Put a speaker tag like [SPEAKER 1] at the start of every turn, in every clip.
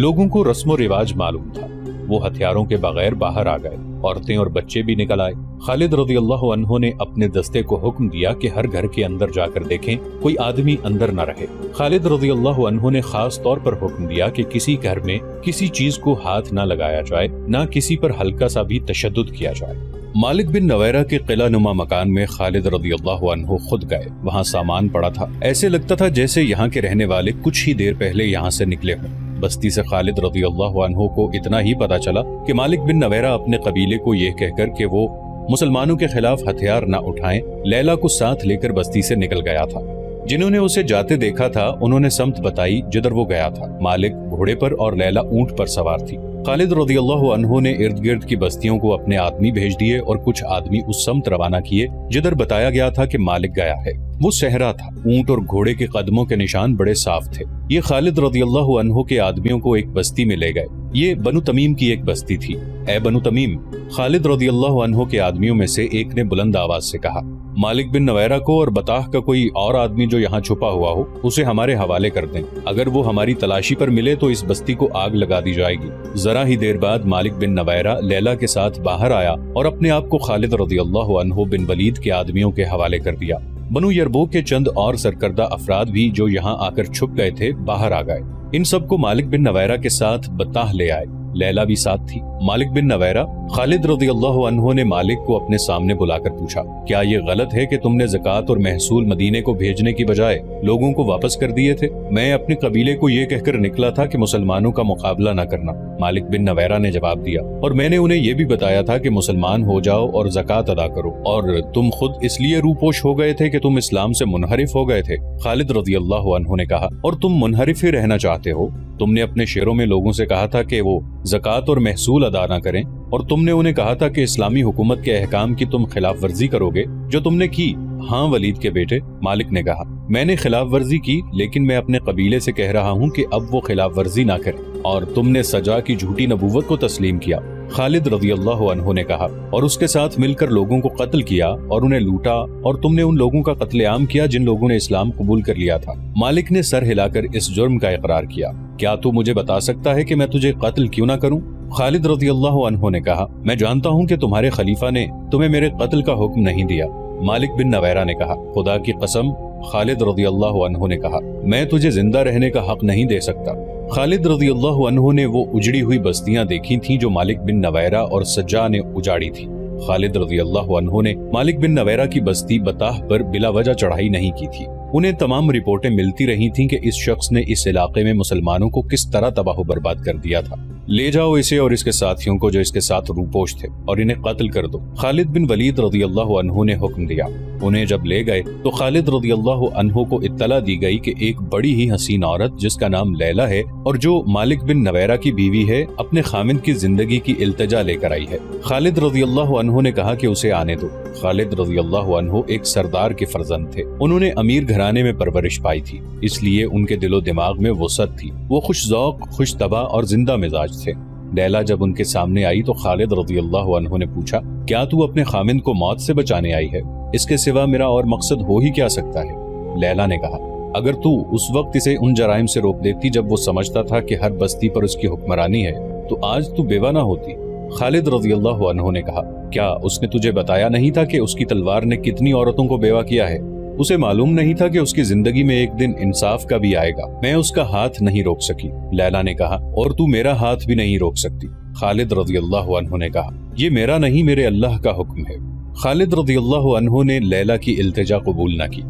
[SPEAKER 1] लोगों को रस्म रिवाज मालूम था। वो हथियारों के बगैर बाहर आ गए, औरतें और बच्चे भी निकल आए। खालिद रज़ी अल्लाह ने अपने दस्ते को हुक्म दिया कि हर घर के अंदर जाकर देखें, कोई आदमी अंदर न रहे। खालिद रज़ी अल्लाह ने खास तौर पर हुक्म दिया कि किसी घर में किसी चीज़ को हाथ न लगाया जाए, न किसी पर हल्का सा भी तशद किया जाए। मालिक बिन नवैरा के किला नुमा मकान में खालिद रदी अल्लाह खुद गए। वहाँ सामान पड़ा था। ऐसे लगता था जैसे यहाँ के रहने वाले कुछ ही देर पहले यहाँ से निकले हों। बस्ती से खालिद रज़ी अल्लाह को इतना ही पता चला कि मालिक बिन नवेरा अपने कबीले को यह कहकर कि वो मुसलमानों के खिलाफ हथियार न उठाएँ, लैला को साथ लेकर बस्ती से निकल गया था। जिन्होंने उसे जाते देखा था, उन्होंने समत बताई जिधर वो गया था। मालिक घोड़े पर और लैला ऊँट पर सवार थी। खालिद रदी अल्लाह ने इर्द गिर्द की बस्तियों को अपने आदमी भेज दिए और कुछ आदमी उस समत रवाना किए, जिधर बताया गया था कि मालिक गया है। वो सहरा था। ऊँट और घोड़े के कदमों के निशान बड़े साफ़ थे। ये खालिद रदी अल्लाह के आदमियों को एक बस्ती में ले गए। ये बनु तमीम की एक बस्ती थी। ए बनु तमीम, खालिद रदी अल्लाह के आदमियों में से एक ने बुलंद आवाज़ से कहा, मालिक बिन नवैरा को और बताह का कोई और आदमी जो यहाँ छुपा हुआ हो, उसे हमारे हवाले कर दें। अगर वो हमारी तलाशी पर मिले तो इस बस्ती को आग लगा दी जाएगी। जरा ही देर बाद मालिक बिन नवैरा लैला के साथ बाहर आया और अपने आप को खालिद रदी अल्लाह बिन वलीद के आदमियों के हवाले कर दिया। बनु यरबो के चंद और सरकर्दा अफराद भी जो यहाँ आकर छुप गए थे, बाहर आ गए। इन सबको मालिक बिन नवैरा के साथ बताह ले आए। लैला भी साथ थी। मालिक बिन नवैरा, खालिद रदी अल्लाह ने मालिक को अपने सामने बुलाकर पूछा, क्या ये गलत है कि तुमने जक़ात और महसूल मदीने को भेजने की बजाय लोगों को वापस कर दिए थे? मैं अपने कबीले को ये कहकर निकला था कि मुसलमानों का मुकाबला न करना। मालिक बिन नवैरा ने जवाब दिया, और मैंने उन्हें ये भी बताया था कि मुसलमान हो जाओ और जक़ात अदा करो, और तुम खुद इसलिए रूपोश हो गए थे कि तुम इस्लाम से मुनहरिफ हो गए थे। खालिद रज़ी अल्लाह ने कहा, और तुम मुनहरिफ ही रहना चाहते हो? तुमने अपने शेरों में लोगों से कहा था कि वो जक़ात और महसूल अदा न करें, और तुमने उन्हें कहा था कि इस्लामी हुकूमत के अहकाम की तुम खिलाफ वर्जी करोगे, जो तुमने की। हाँ वलीद के बेटे, मालिक ने कहा, मैंने खिलाफ वर्जी की, लेकिन मैं अपने कबीले से कह रहा हूँ कि अब वो खिलाफ वर्जी ना करें। और तुमने सजा की झूठी नबूवत को तस्लीम किया। खालिद रज़ी अल्लाह ने कहा, और उसके साथ मिलकर लोगों को कत्ल किया, और उन्हें लूटा, और तुमने उन लोगों का कत्लेआम किया जिन लोगों ने इस्लाम कबूल कर लिया था। मालिक ने सर हिलाकर इस जुर्म का इकरार किया। क्या तू मुझे बता सकता है कि मैं तुझे कत्ल क्यों ना करूँ? खालिद रज़ी अल्लाह ने कहा, मैं जानता हूँ कि तुम्हारे खलीफा ने तुम्हें मेरे कत्ल का हुक्म नहीं दिया। मालिक बिन नवैरा ने कहा, खुदा की कसम, खालिद रज़ी अल्लाह ने कहा, मैं तुझे ज़िंदा रहने का हक नहीं दे सकता। खालिद रज़ी अल्लाह ने वो उजड़ी हुई बस्तियाँ देखी थीं जो मालिक बिन नवैरा और सज्जा ने उजाड़ी थी। खालिद रज़ी अल्लाह ने मालिक बिन नवैरा की बस्ती बताह पर बिला वजह चढ़ाई नहीं की थी। उन्हें तमाम रिपोर्टें मिलती रही थीं कि इस शख्स ने इस इलाके में मुसलमानों को किस तरह तबाह बर्बाद कर दिया था। ले जाओ इसे और इसके साथियों को जो इसके साथ रूपोश थे और इन्हें कत्ल कर दो। खालिद बिन वलीद रज़ी अल्लाह ने हुक्म दिया। उन्हें जब ले गए तो खालिद रज़ी अल्लाह को इत्तला दी गई कि एक बड़ी ही हसीन औरत, जिसका नाम लैला है और जो मालिक बिन नवेरा की बीवी है, अपने खामिद की ज़िंदगी की इल्तजा लेकर आई है। खालिद रज़ी अल्लाह ने कहा कि उसे आने दो। खालिद रज़ी अल्लाह एक सरदार के फर्जंद थे। उन्होंने अमीर घराने में परवरिश पाई थी, इसलिए उनके दिलो दिमाग में वसत थी। वो खुश जौक खुश तबा और ज़िंदा मिजाज थे। लैला जब उनके सामने आई तो खालिद रज़ी अल्लाह ने पूछा, क्या तू अपने खामिद को मौत से बचाने आई है? इसके सिवा मेरा और मकसद हो ही क्या सकता है? लैला ने कहा, अगर तू उस वक्त इसे उन जराइम से रोक देती जब वो समझता था कि हर बस्ती पर उसकी हुक्मरानी है तो आज तू बेवा ना होती। खालिद रज़ी अल्लाह ने कहा, क्या उसने तुझे बताया नहीं था कि उसकी तलवार ने कितनी औरतों को बेवा किया है? उसे मालूम नहीं था कि उसकी ज़िंदगी में एक दिन इंसाफ का भी आएगा। मैं उसका हाथ नहीं रोक सकी। लैला ने कहा, और तू मेरा हाथ भी नहीं रोक सकती। खालिद रज़ी अल्लाह ने कहा, ये मेरा नहीं, मेरे अल्लाह का हुक्म है। खालिद रज़ी अल्लाह ने लैला की इल्तजा कबूल न की।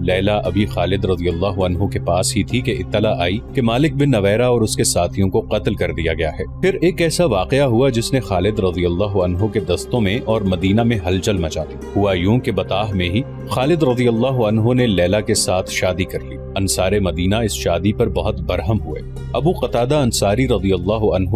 [SPEAKER 1] लैला अभी खालिद रज़ी अल्लाह के पास ही थी कि इत्तला आई कि मालिक बिन नवैरा और उसके साथियों को कत्ल कर दिया गया है। फिर एक ऐसा वाकया हुआ जिसने खालिद रज़ी अल्लाह के दस्तों में और मदीना में हलचल मचा दी। हुआ यूँ के बताह में ही खालिद रज़ी अल्लाह ने लैला के साथ शादी कर ली। अंसार मदीना इस शादी पर बहुत बरहम हुए। अबू कतादा अंसारी रज़ी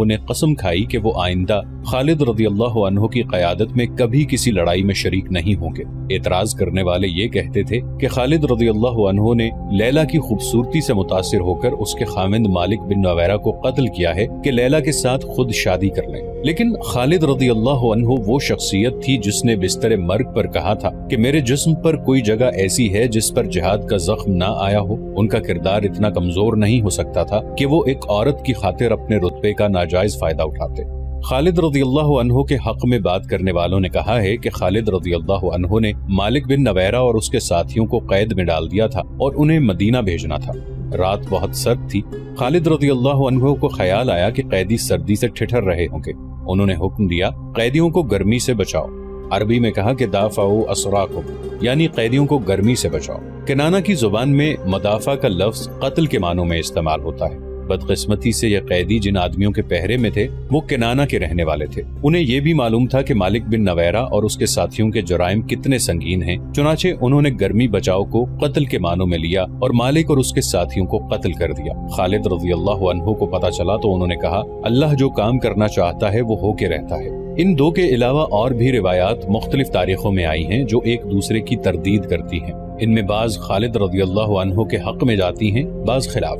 [SPEAKER 1] ने कसम खाई कि वो आइंदा खालिद रज़ी अल्लाह की क्यादत में कभी किसी लड़ाई में शरीक नहीं होंगे। एतराज़ करने वाले ये कहते थे कि खालिद रज़ी अल्लाह ने लैला की खूबसूरती से मुतासर होकर उसके खामिंद मालिक बिन नवैरा को कत्ल किया है कि लैला के साथ खुद शादी कर लें। लेकिन खालिद रज़ी अल्लाह वो शख्सियत थी जिसने बिस्तर मर्ग पर कहा था कि मेरे जिस्म पर कोई जगह ऐसी है जिस पर जिहाद का जख्म न आया हो। उनका किरदार इतना कमज़ोर नहीं हो सकता था कि वो एक औरत की खातिर अपने रुतबे का नाजायज फ़ायदा उठाते। खालिद रज़ी अल्लाह के हक में बात करने वालों ने कहा है कि खालिद रज़ी अल्लाह ने मालिक बिन नवैरा और उसके साथियों को कैद में डाल दिया था और उन्हें मदीना भेजना था। रात बहुत सर्द थी। खालिद रज़ी अल्लाह को ख्याल आया कि कैदी सर्दी से ठिठर रहे होंगे। उन्होंने हुक्म दिया, कैदियों को गर्मी से बचाओ। अरबी में कहा कि, दाफाओ असरा को यानी कैदियों को गर्मी से बचाओ। किनाना की ज़ुबान में मदाफा का लफ्ज कत्ल के मानों में इस्तेमाल होता है। बदकिस्मती से यह कैदी जिन आदमियों के पहरे में थे, वो केनाना के रहने वाले थे। उन्हें ये भी मालूम था कि मालिक बिन नवैरा और उसके साथियों के जराइम कितने संगीन हैं, चुनाचे उन्होंने गर्मी बचाव को कत्ल के मानों में लिया और मालिक और उसके साथियों को कत्ल कर दिया। खालिद रज़ी अल्लाह को पता चला तो उन्होंने कहा, अल्लाह जो काम करना चाहता है, वो होके रहता है। इन दो के अलावा और भी रिवायात मुख्तलिफ़ तारीखों में आई हैं, जो एक दूसरे की तरदीद करती हैं। इनमें बाज खालिद रज़ी अल्लाह के हक में जाती हैं, बाज खिलाफ।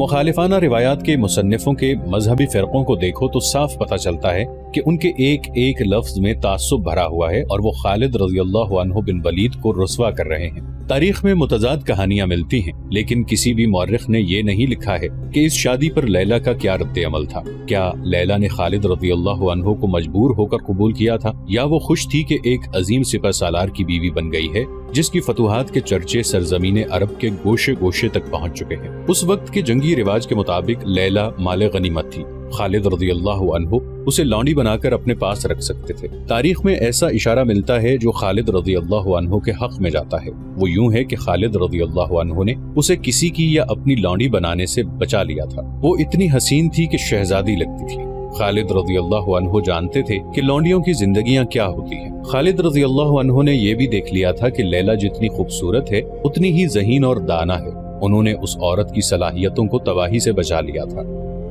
[SPEAKER 1] मुखालिफाना रिवायात के मुसन्फ़ों के मजहबी फ़िरकों को देखो तो साफ़ पता चलता है कि उनके एक एक लफ्ज में तासुब भरा हुआ है और वो खालिद रज़ी अल्लाह बिन वलीद को रसवा कर रहे हैं। तारीख में मुतजाद कहानियाँ मिलती हैं, लेकिन किसी भी मौरख ने ये नहीं लिखा है कि इस शादी पर लैला का क्या रद्द अमल था। क्या लैला ने खालिद रज़ी अल्लाह को मजबूर होकर कबूल किया था? या वो खुश थी कि एक अजीम सिपा सालार की बीवी बन गई है, जिसकी फतुहात के चर्चे सरजमीन अरब के गोशे गोशे तक पहुँच चुके हैं? उस वक्त के जंगी रिवाज के मुताबिक लैला माले गनीमत थी। खालिद रज़ी अल्लाह उसे लौंडी बनाकर अपने पास रख सकते थे। तारीख में ऐसा इशारा मिलता है जो खालिद रज़ी अल्लाह के हक में जाता है। वो यूँ है कि खालिद रज़ी अल्लाह ने उसे किसी की या अपनी लौंडी बनाने से बचा लिया था। वो इतनी हसीन थी कि शहजादी लगती थी। खालिद रज़ी अल्लाह जानते थे कि लौंडियों की जिंदगियाँ क्या होती हैं। खालिद रज़ी अल्लाह ने यह भी देख लिया था कि लैला जितनी खूबसूरत है, उतनी ही जहीन और दाना है। उन्होंने उस औरत की सलाहियतों को तबाही से बचा लिया था।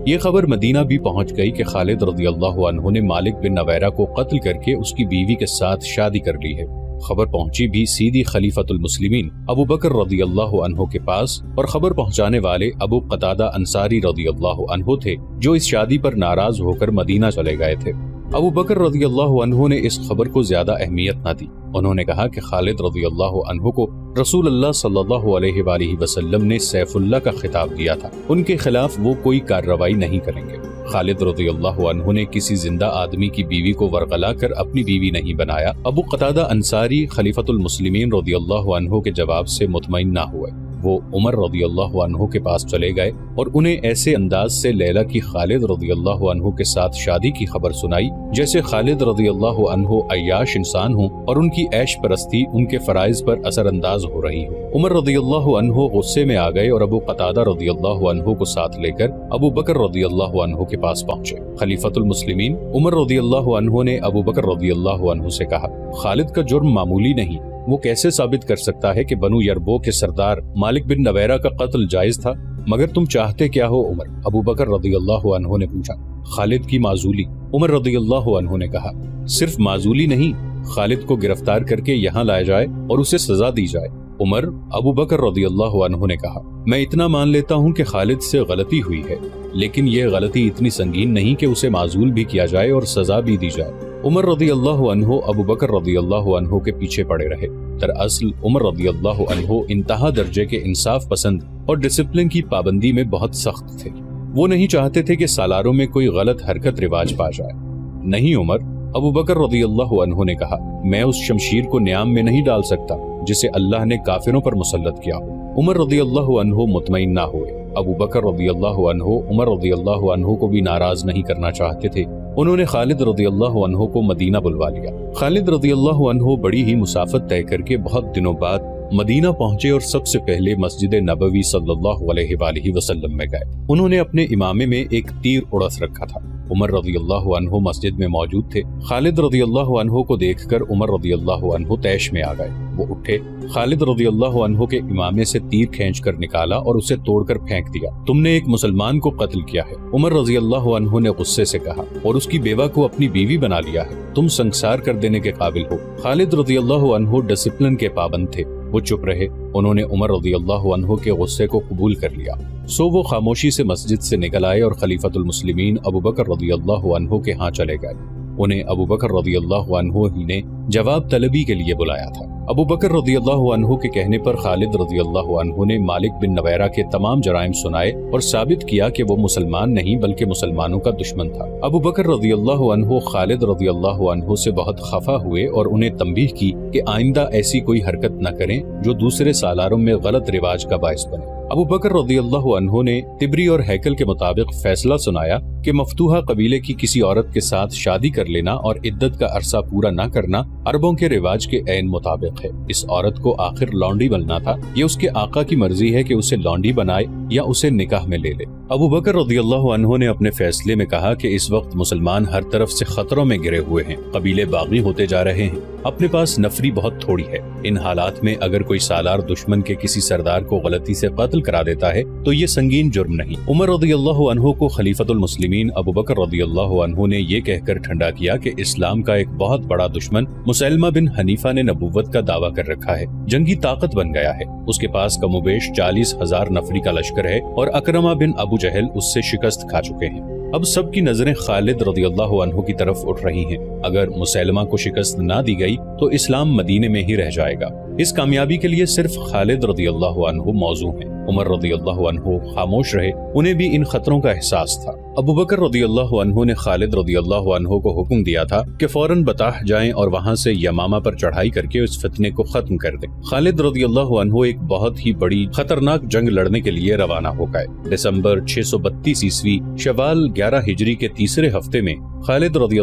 [SPEAKER 1] ये खबर मदीना भी पहुँच गई कि खालिद रज़ी अल्लाह ने मालिक बिन नवैरा को कत्ल करके उसकी बीवी के साथ शादी कर ली है। खबर पहुँची भी सीधी खलीफतुल मुस्लिमीन अबू बकर रज़ी अल्लाह के पास, और खबर पहुँचाने वाले अबू कतादा अंसारी रज़ी अल्लाह थे, जो इस शादी पर नाराज़ होकर मदीना चले गए थे। अबू बकर रज़ी अल्लाह ने इस खबर को ज़्यादा अहमियत न दी। उन्होंने कहा कि खालिद रज़ी अल्लाह को रसूल अल्लाह सल्लल्लाहु अलैहि वसल्लम ने सैफुल्ला का खिताब दिया था। उनके खिलाफ वो कोई कार्रवाई नहीं करेंगे। खालिद रज़ी अल्लाह ने किसी ज़िंदा आदमी की बीवी को वरगला कर अपनी बीवी नहीं बनाया। अबू कतादा अंसारी खलीफतुल मुस्लिमीन रज़ी अल्लाह के जवाब से मुतमिन न हुए। वो उमर रदी अल्लाह के पास चले गए और उन्हें ऐसे अंदाज से लैला की खालिद रदी अल्लाह के साथ शादी की खबर सुनाई, जैसे खालिद रदी अल्लाह अयाश इंसान हो और उनकी ऐश परस्ती उनके फराइज पर असरअंदाज हो रही हो। उमर रदी अल्लाह गुस्से में आ गए और अबू कतादा रदी अल्लाह को साथ लेकर अबू बकर रदी अल्लाह के पास पहुँचे। खलीफतुल मुस्लिमीन, उमर रदी अल्लाह ने अबू बकर रदी अल्लाह से कहा, खालिद का जुर्म मामूली नहीं। वो कैसे साबित कर सकता है कि बनु यरबो के सरदार मालिक बिन नवेरा का कत्ल जायज़ था? मगर तुम चाहते क्या हो, उमर? अबू बकर रदी अल्लाह ने पूछा। खालिद की माजूली। उमर रदी अल्लाह ने कहा, सिर्फ़ माजूली नहीं, खालिद को गिरफ़्तार करके यहाँ लाया जाए और उसे सजा दी जाए। उमर, अबू बकर रदी अल्लाह ने कहा, मैं इतना मान लेता हूँ कि खालिद से गलती हुई है, लेकिन यह गलती इतनी संगीन नहीं कि उसे माजूल भी किया जाए और सजा भी दी जाए। उमर रदी अल्लाह अबू बकर रदी अल्लाह के पीछे पड़े रहे। दरअसल, उमर रदी अल्लाह इंतहा दर्जे के इंसाफ पसंद और डिसिप्लिन की पाबंदी में बहुत सख्त थे। वो नहीं चाहते थे कि सालारों में कोई गलत हरकत रिवाज पा जाए। नहीं, उमर, अबू बकर रदी अल्लाह ने कहा, मैं उस शमशीर को न्याम में नहीं डाल सकता, जिसे अल्लाह ने काफिरों पर मुसलत किया हो। उमर रदी अल्लाह मुतमिन ना हुए। अबू बकर रदी अल्लाह उमर रदी अल्लाह को भी नाराज़ नहीं करना चाहते थे। उन्होंने खालिद रज़ी अल्लाह को मदीना बुलवा लिया। खालिद रज़ी अल्लाह बड़ी ही मुसाफत तय करके बहुत दिनों बाद मदीना पहुँचे और सबसे पहले मस्जिद नबवी सल्लल्लाहु अलैहि वसल्लम में गए। उन्होंने अपने इमामे में एक तीर उड़स रखा था। उमर रदी अल्लाह मस्जिद में मौजूद थे। खालिद रदी अल्लाह को देख कर उमर रदी अल्लाह तैश में आ गए। वो उठे। खालिद रज़ी अल्लाह के इमामे से तीर खींच कर निकाला और उसे तोड़कर फेंक दिया। तुमने एक मुसलमान को कत्ल किया है। उमर रज़ी अल्लाह ने गुस्से से कहा, और उसकी बेवा को अपनी बीवी बना लिया है। तुम संसार कर देने के काबिल हो। खालिद रज़ी अल्लाह डिसिप्लिन के पाबंद थे। वो चुप रहे। उन्होंने उमर रज़ी अल्लाह के गुस्से को कबूल कर लिया। सो वो खामोशी से मस्जिद से निकल आए और खलीफतुल मुस्लिमीन अबू बकर रज़ी अल्लाह के यहाँ चले गए। उन्हें अबू बकर रदी अल्लाह ही ने जवाब तलबी के लिए बुलाया था। अबू बकर रदी अल्लाह के कहने पर खालिद रदी अल्लाह ने मालिक बिन नवैरा के तमाम जराइम सुनाए और साबित किया कि वो मुसलमान नहीं, बल्कि मुसलमानों का दुश्मन था। अबू बकर रदी अल्लाह खालिद रदी अल्लाह से बहुत खफा हुए और उन्हें तंबीह की कि आइंदा ऐसी कोई हरकत न करें जो दूसरे सालारों में गलत रिवाज का बायस बने। अबू बकर ने तिबरी और हैकल के मुताबिक फैसला सुनाया कि मफतूहा कबीले की किसी औरत के साथ शादी कर लेना और इद्दत का अरसा पूरा न करना अरबों के रिवाज के एन मुताबिक है। इस औरत को आखिर लॉन्डी बनना था। ये उसके आका की मर्ज़ी है कि उसे लॉन्डी बनाए या उसे निकाह में ले ले। अबू बकर रदी ने अपने फैसले में कहा कि इस वक्त मुसलमान हर तरफ़ से खतरों में गिरे हुए हैं, कबीले बागी होते जा रहे हैं। अपने पास नफरी बहुत थोड़ी है। इन हालात में अगर कोई सालार दुश्मन के किसी सरदार को गलती से कत्ल करा देता है तो ये संगीन जुर्म नहीं। उमर रदी अल्लाह को खलीफतुल मुस्लिमीन अबू बकर रदी अल्लाह ने ये कहकर ठंडा किया कि इस्लाम का एक बहुत बड़ा दुश्मन मुसलमा बिन हनीफा ने नबूवत का दावा कर रखा है। जंगी ताकत बन गया है। उसके पास कमोबेश चालीस हज़ार नफरी का लश्कर है और अकरमा बिन अबू जहल उससे शिकस्त खा चुके हैं। अब सबकी नज़रें खालिद रज़ी अल्लाह की तरफ़ उठ रही हैं। अगर मुसलमा को शिकस्त न दी गई तो इस्लाम मदीने में ही रह जाएगा। इस कामयाबी के लिए सिर्फ़ खालिद रज़ी अल्लाह मौजू है। उमर रज़ी अल्लाह खामोश रहे, उन्हें भी इन खतरों का एहसास था। अबू बकर ने खालिद रदी अल्लाह को हुक्म दिया था कि फ़ौरन बताह जाएँ और वहाँ से यमामा पर चढ़ाई करके उस फितने को खत्म कर दें। खालिद रदी अल्लाह एक बहुत ही बड़ी, खतरनाक जंग लड़ने के लिए रवाना हो गए। दिसंबर छह सौ बत्तीस ईस्वी शवाल ग्यारह हिजरी के तीसरे हफ़्ते में खालिद रदी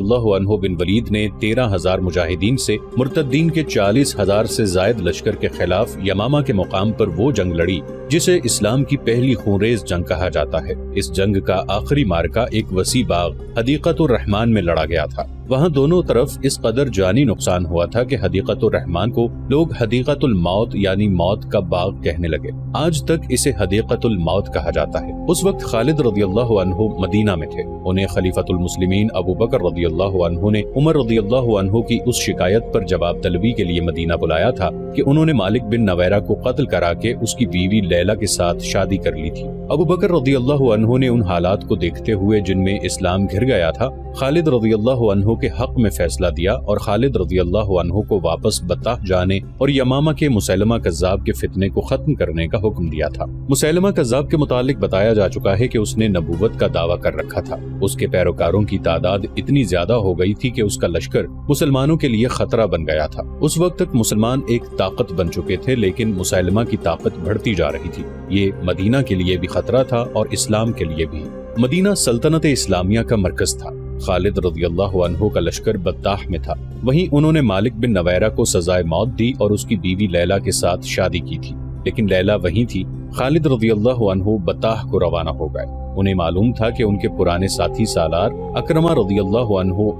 [SPEAKER 1] बिन वलीद ने तेरह हज़ार मुजाहिदीन से मुर्तद्दीन के चालीस हज़ार से जायद लश्कर के खिलाफ यमामा के मुकाम पर वो जंग लड़ी, जिसे इस्लाम की पहली खूनरेज जंग कहा जाता है। इस जंग का आखिरी मार्का एक वसी बाग हदीकत रहमान में लड़ा गया था। वहाँ दोनों तरफ़ इस कदर जानी नुकसान हुआ था कि हदीकत रहमान को लोग हदीकतुल मौत यानी मौत का बाग कहने लगे। आज तक इसे हदीकतुल मौत कहा जाता है। उस वक्त खालिद रदी अल्लाह मदीना में थे। उन्हें खलीफतुल मुस्लिमीन अबू बकर रदी अल्लाह ने उमर रदी अल्लाह की उस शिकायत पर जवाब तलबी के लिए मदीना बुलाया था कि उन्होंने मालिक बिन नवैरा को कत्ल करा के उसकी बीवी लैला के साथ शादी कर ली थी। अबू बकर रदी अल्लाह ने उन हालात को देखते हुए जिनमें इस्लाम घिर गया था, खालिद रदी अल्लाह के हक में फैसला दिया और खालिद रज़ी अल्लाह को वापस बता जाने और यमामा के मुसलमा कजाब के फितने को खत्म करने का हुक्म दिया था। मुसलमा कजाब के मुतालिक बताया जा चुका है की उसने नबूवत का दावा कर रखा था। उसके पैरोकारों की तादाद इतनी ज़्यादा हो गई थी की उसका लश्कर मुसलमानों के लिए खतरा बन गया था। उस वक्त तक मुसलमान एक ताकत बन चुके थे, लेकिन मुसलमा की ताकत बढ़ती जा रही थी। ये मदीना के लिए भी खतरा था और इस्लाम के लिए भी। मदीना सल्तनत इस्लामिया का मरकज था। खालिद रज़ी का लश्कर बत्ताह में था। वहीं उन्होंने मालिक बिन नवैरा को सजाए मौत दी और उसकी बीवी लैला के साथ शादी की थी। लेकिन लैला वहीं थी। खालिद रज़ी अल्लाह बत्ताह को रवाना हो गए। उन्हें मालूम था कि उनके पुराने साथी सालार अक्रमा रदी अल्लाह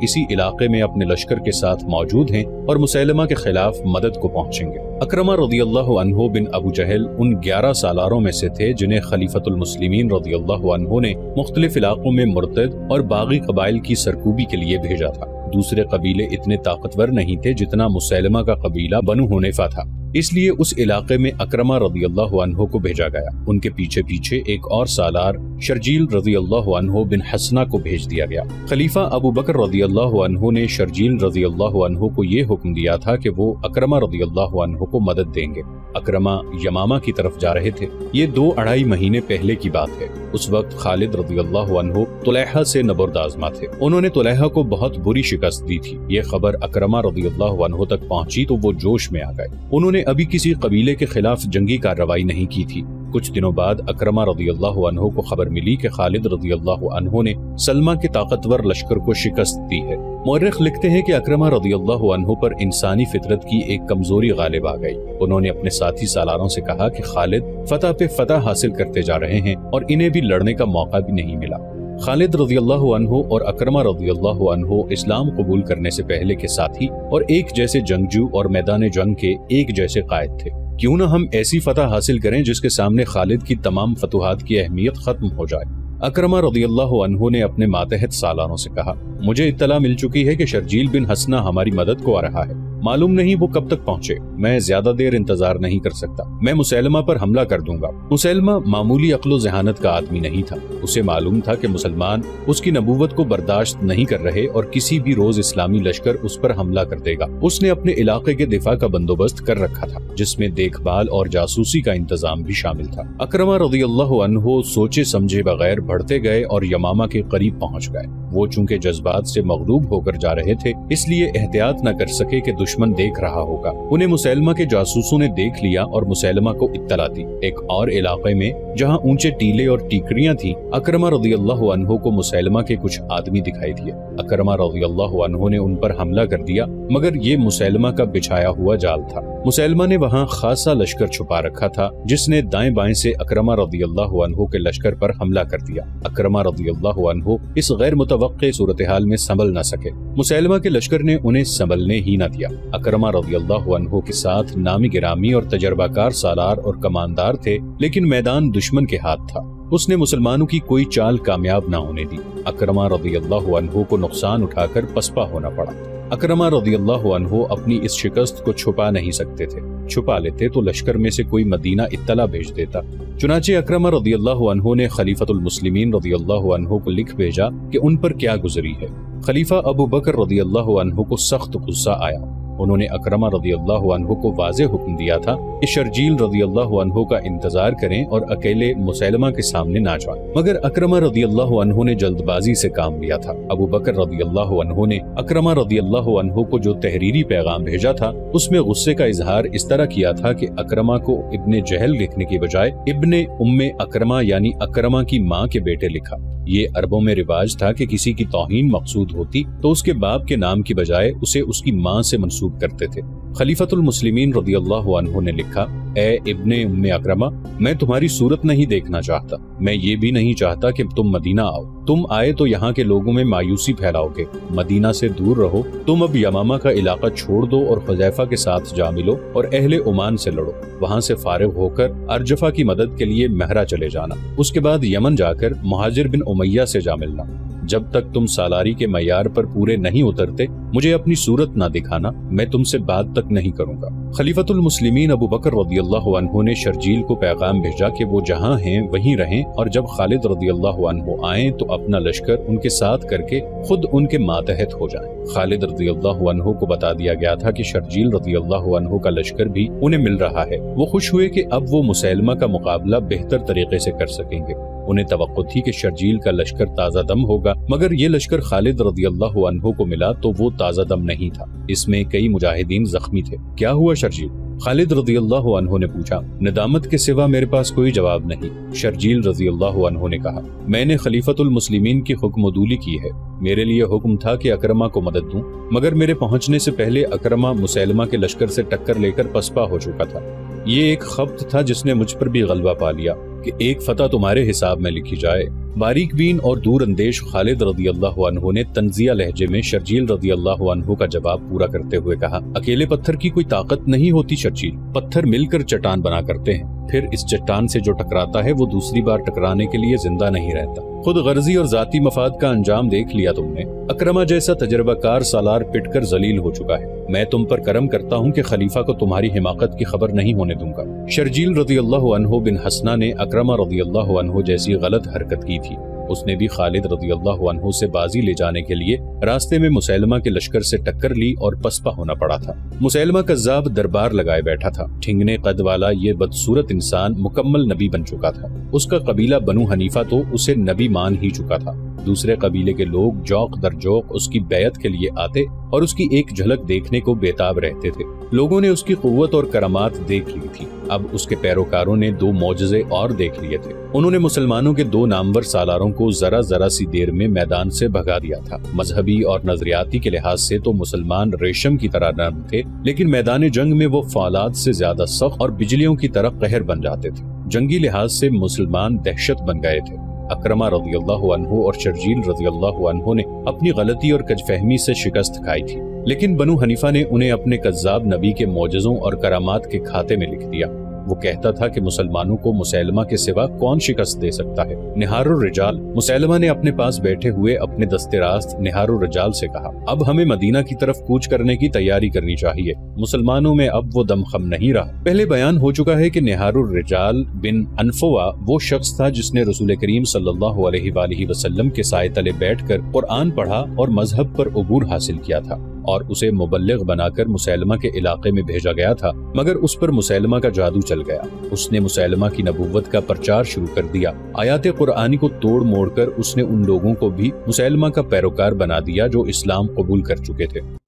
[SPEAKER 1] इसी इलाके में अपने लश्कर के साथ मौजूद हैं और मुसैलमा के खिलाफ मदद को पहुँचेंगे। अक्रमा रदी अल्लाह बिन अबू जहल उन ग्यारह सालारों में से थे जिन्हें खलीफतुल मुस्लिमीन रदी अल्लाह ने मुख्तलिफ़ इलाकों में मुर्तद और बागी कबाइल की सरकूबी के लिए भेजा था। दूसरे कबीले इतने ताकतवर नहीं थे जितना मुसलमा का कबीला बनु होनेफा था। इसलिए उस इलाके में अक्रमा रज़ी अल्लाह को भेजा गया। उनके पीछे पीछे एक और सालार, शर्जील रज़ी अल्लाह बिन हसना को भेज दिया गया। खलीफा अबू बकर रदी अल्लाह ने शर्जील रज़ी अल्लाह को ये हुक्म दिया था कि वो अक्रमा रदी अल्लाह को मदद देंगे। अक्रमा यमामा की तरफ़ जा रहे थे। ये दो अढ़ाई महीने पहले की बात है। उस वक्त खालिद रज़ी अल्लाह तुलैहा से नबरदाजमा थे। उन्होंने तुलैहा को बहुत बुरी शिकस्त दी थी। ये खबर अक्रमा रदी अल्लाह तक पहुँची तो वो जोश में आ गए। उन्होंने अभी किसी कबीले के खिलाफ जंगी कार्रवाई नहीं की थी। कुछ दिनों बाद अक्रमा रज़ी अल्लाह को खबर मिली कि खालिद रदी अल्लाह ने सलमा के ताकतवर लश्कर को शिकस्त दी है। मौरख लिखते हैं कि अक्रमा रदी अल्लाह पर इंसानी फितरत की एक कमज़ोरी गालिब आ गई। उन्होंने अपने साथी सालारों से कहा कि खालिद फतह पे फतह हासिल करते जा रहे हैं और इन्हें भी लड़ने का मौका भी नहीं मिला। खालिद रज़ी अल्लाह और अक्रमा रज़ी इस्लाम कबूल करने से पहले के साथी और एक जैसे जंगजू और मैदान जंग के एक जैसे कायद थे। क्यों न हम ऐसी फतह हासिल करें जिसके सामने खालिद की तमाम फतुहात की अहमियत खत्म हो जाए। अक्रमा रदी अल्लाह ने अपने मातहत सालानों से कहा, मुझे इत्तला मिल चुकी है कि शर्जील बिन हसना हमारी मदद को आ रहा है। मालूम नहीं वो कब तक पहुँचे। मैं ज़्यादा देर इंतज़ार नहीं कर सकता। मैं मुसलमा पर हमला कर दूँगा मुसलमा मामूली अकलो जहानत का आदमी नहीं था। उसे मालूम था कि मुसलमान उसकी नबूवत को बर्दाश्त नहीं कर रहे और किसी भी रोज इस्लामी लश्कर उस पर हमला कर देगा। उसने अपने इलाके के दिफा का बंदोबस्त कर रखा था, जिसमें देखभाल और जासूसी का इंतज़ाम भी शामिल था। अक्रमा रदी अल्लाह सोचे समझे बगैर बढ़ते गए और यमामा के करीब पहुँच गए। वो चूँकि जज्बात से मगलूब होकर जा रहे थे, इसलिए एहतियात न कर सके कि दुश्मन देख रहा होगा। उन्हें मुसैलमा के जासूसों ने देख लिया और मुसैलमा को इत्तला दी। एक और इलाके में, जहाँ ऊँचे टीले और टीकरियाँ थी, अक्रमा रज़ी अल्लाह को मुसैलमा के कुछ आदमी दिखाई दिए। अक्रमा रज़ी अल्लाह ने उन पर हमला कर दिया, मगर ये मुसैलमा का बिछाया हुआ जाल था। मुसैलमा ने वहाँ खासा लश्कर छुपा रखा था, जिसने दाएँ बाएँ से अक्रमा रदी अल्लाह के लश्कर पर हमला कर दिया। अक्रमा रदी अल्लाह इस गैर मुतव सूरत हाल में संभल न सके। मुसलमा के लश्कर ने उन्हें संभलने ही न दिया। अक्रमा रदी अल्लाह के साथ नामी गिरामी और तजर्बाकार सालार और कमानदार थे, लेकिन मैदान दुश्मन के हाथ था। उसने मुसलमानों की कोई चाल कामयाब न होने दी। अक्रमा रदी अल्लाह को नुकसान उठाकर पसपा होना पड़ा। अक्रमा रदी अल्लाह अपनी इस शिकस्त को छुपा नहीं सकते थे। छुपा लेते तो लश्कर में से कोई मदीना इत्तला भेज देता। चुनाचे अक्रमा रदी अल्लाह ने खलीफतुल मुस्लिमीन रदी अल्लाह को लिख भेजा कि उन पर क्या गुजरी है। खलीफा अबू बकर रदी अल्लाह को सख्त गुस्सा आया। उन्होंने अक्रमा रज़ी अल्लाह को वाज हुक्म दिया था कि शर्जील रज़ी अल्लाह का इंतज़ार करें और अकेले मुसलमा के सामने ना जाए। मगर अक्रमा रज़ी अल्लाह ने जल्दबाजी से काम लिया था। अबू बकर रदी अल्लाह ने अक्रमा रदी अल्लाह को जो तहरीरी पैगाम भेजा था, उसमें गुस्से का इजहार इस तरह किया था कि अक्रमा को इब्ने जहल लिखने के बजाय इब्ने उम्मे अक्रमा यानी अक्रमा की माँ के बेटे लिखा। ये अरबों में रिवाज था कि किसी की तोहिन मकसूद होती तो उसके बाप के नाम की बजाय उसे उसकी माँ से मनसूब करते थे। खलीफतुल मुस्लिमीन रदी ने लिखा ए इब्ने उम्मे अक्रमा, मैं तुम्हारी सूरत नहीं देखना चाहता। मैं ये भी नहीं चाहता कि तुम मदीना आओ। तुम आए तो यहाँ के लोगों में मायूसी फैलाओगे। मदीना से दूर रहो। तुम अब यमामा का इलाका छोड़ दो और खुजैफा के साथ जा मिलो और अहले ओमान से लड़ो। वहाँ से फारिग होकर अर्जफा की मदद के लिए महरा चले जाना। उसके बाद यमन जाकर महाजिर बिन उमैया से जा मिलना। जब तक तुम सालारी के मैार पर पूरे नहीं उतरते, मुझे अपनी सूरत ना दिखाना। मैं तुमसे बात तक नहीं करूँगा। खलीफतुल मुस्लिमीन अबू बकर रदी अल्लाह ने शर्जील को पैगाम भेजा कि वो जहाँ हैं, वहीं रहें और जब खालिद रदी आए तो अपना लश्कर उनके साथ करके खुद उनके मातहत हो जाए। खालिद रदी अल्लाह को बता दिया गया था कि शर्जील रज़ी अल्लाह का लश्कर भी उन्हें मिल रहा है। वो खुश हुए कि अब वो मुसलमा का मुकाबला बेहतर तरीके से कर सकेंगे। उन्हें तो थी कि शर्जील का लश्कर ताज़ा दम होगा, मगर ये लश्कर खालिद रदी अल्लाह को मिला तो वो ताज़ा दम नहीं था। इसमें कई मुजाहिदीन जख्मी थे। क्या हुआ शर्जील? खालिद रज़ी अल्लाह ने पूछा, नदामत के सिवा मेरे पास कोई जवाब नहीं? शर्जील रज़ी अल्लाह ने कहा, मैंने खलीफतुल मुस्लिमीन की हुक्मदूली की है। मेरे लिए हुक्म था कि अकरमा को मदद दूँ, मगर मेरे पहुँचने से पहले अकरमा मुसलमा के लश्कर से टक्कर लेकर पसपा हो चुका था। ये एक खब्त था जिसने मुझ पर भी गलबा पा लिया, कि एक फतह तुम्हारे हिसाब में लिखी जाए। बारीक बीन और दूर अंदेश खालिद रदी अल्लाह ने तंजिया लहजे में शर्जील रज़ी अल्लाह का जवाब पूरा करते हुए कहा, अकेले पत्थर की कोई ताकत नहीं होती शर्जील। पत्थर मिलकर चट्टान बना करते हैं। फिर इस चट्टान से जो टकराता है वो दूसरी बार टकराने के लिए ज़िंदा नहीं रहता। खुद गर्जी और जाती मफाद का अंजाम देख लिया तुमने। अक्रमा जैसा तजर्बाकार सालार पिटकर जलील हो चुका है। मैं तुम पर करम करता हूँ कि खलीफा को तुम्हारी हिमाकत की खबर नहीं होने दूँगा। शर्जील रज़ी अल्लाह बिन हसना ने अक्रमा रज़ी अल्लाह जैसी गलत हरकत की थी। उसने भी खालिद रज़ी अल्लाह से बाजी ले जाने के लिए रास्ते में मुसैलमा के लश्कर से टक्कर ली और पसपा होना पड़ा था। मुसैलमा कज्जाब दरबार लगाए बैठा था। ठिंगने कद वाला ये बदसूरत इंसान मुकम्मल नबी बन चुका था। उसका कबीला बनु हनीफा तो उसे नबी मान ही चुका था। दूसरे कबीले के लोग जौक दर जौक उसकी बैत के लिए आते और उसकी एक झलक देखने को बेताब रहते थे। लोगों ने उसकी कुत और करामात देख ली थी। अब उसके पैरोकारों ने दो मोजे और देख लिए थे। उन्होंने मुसलमानों के दो नामवर सालारों को जरा जरा सी देर में मैदान से भगा दिया था। मजहबी और नजरियाती के लिहाज से तो मुसलमान रेशम की तरह नर्म थे, लेकिन मैदान जंग में वो फौलाद से ज़्यादा सख्त और बिजलियों की तरह कहर बन जाते थे। जंगी लिहाज से मुसलमान दहशत बन गए थे। अक्रमा रज़ी अल्लाह और शर्जील रज़ी अल्लाह ने अपनी गलती और कजफहमी से शिकस्त खाई थी। लेकिन बनु हनीफा ने उन्हें अपने कज्जाब नबी के मोजों और करामात के खाते में लिख दिया। वो कहता था कि मुसलमानों को मुसलमा के सिवा कौन शिकस्त दे सकता है? निहारुर रिजाल, मुसलमा ने अपने पास बैठे हुए अपने दस्ते रास्त निहारुर रिजाल से कहा, अब हमें मदीना की तरफ़ कूच करने की तैयारी करनी चाहिए। मुसलमानों में अब वो दमखम नहीं रहा। पहले बयान हो चुका है कि निहारुर रिजाल बिन अनफोवा वो शख्स था जिसने रसूल करीम सल्लल्लाहु अलैहि वसल्लम के साय तले बैठकर कुरान पढ़ा और मज़हब पर अबूर हासिल किया था। और उसे मुबलग बनाकर मुसैलमा के इलाके में भेजा गया था, मगर उस पर मुसैलमा का जादू चल गया। उसने मुसैलमा की नबूवत का प्रचार शुरू कर दिया। आयात कुरानी को तोड़ मोड़ कर उसने उन लोगों को भी मुसैलमा का पैरोकार बना दिया जो इस्लाम कबूल कर चुके थे।